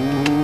Ooh.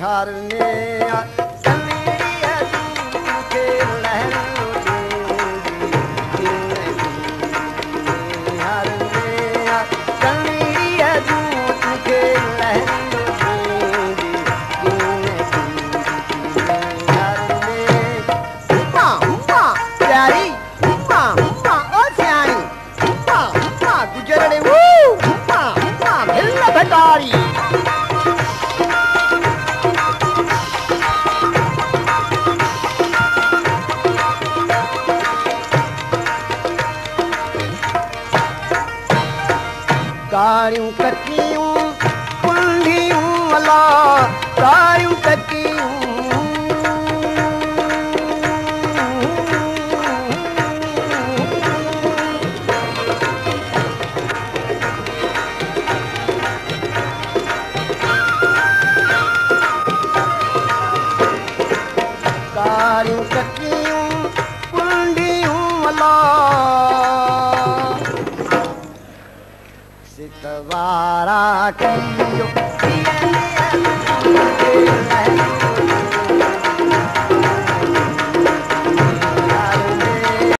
ਹਰ ਨੇ कारियूं कटियूं कुंडियूं अला कारियूं कटियूं कारियूं कटियूं कुंडियूं अला वारा